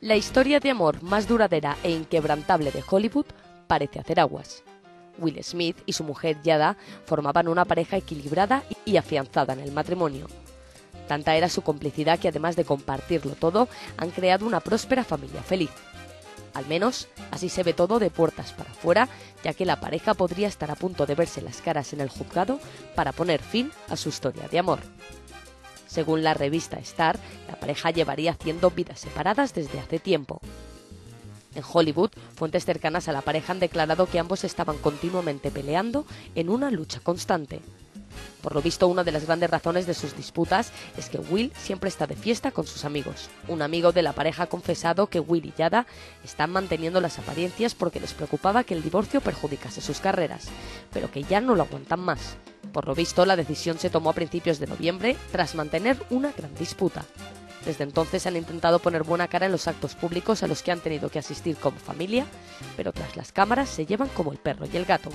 La historia de amor más duradera e inquebrantable de Hollywood parece hacer aguas. Will Smith y su mujer Yada formaban una pareja equilibrada y afianzada en el matrimonio. Tanta era su complicidad que además de compartirlo todo, han creado una próspera familia feliz. Al menos así se ve todo de puertas para afuera, ya que la pareja podría estar a punto de verse las caras en el juzgado para poner fin a su historia de amor. Según la revista Star, la pareja llevaría haciendo vidas separadas desde hace tiempo. En Hollywood, fuentes cercanas a la pareja han declarado que ambos estaban continuamente peleando en una lucha constante. Por lo visto, una de las grandes razones de sus disputas es que Will siempre está de fiesta con sus amigos. Un amigo de la pareja ha confesado que Will y Yada están manteniendo las apariencias porque les preocupaba que el divorcio perjudicase sus carreras, pero que ya no lo aguantan más. Por lo visto, la decisión se tomó a principios de noviembre tras mantener una gran disputa. Desde entonces han intentado poner buena cara en los actos públicos a los que han tenido que asistir como familia, pero tras las cámaras se llevan como el perro y el gato.